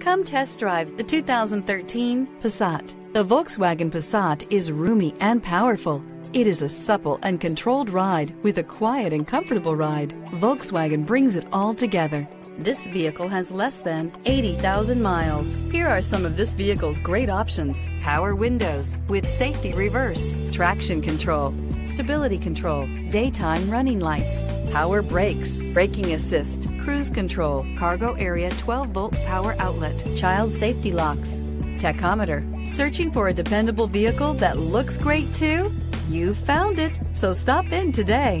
Come test drive the 2013 Passat. The Volkswagen Passat is roomy and powerful. It is a supple and controlled ride with a quiet and comfortable ride. Volkswagen brings it all together. This vehicle has less than 80,000 miles. Here are some of this vehicle's great options. Power windows with safety reverse, traction control, stability control, daytime running lights, power brakes, braking assist, cruise control, cargo area 12 volt power outlet, child safety locks, tachometer. Searching for a dependable vehicle that looks great too? You found it, so stop in today.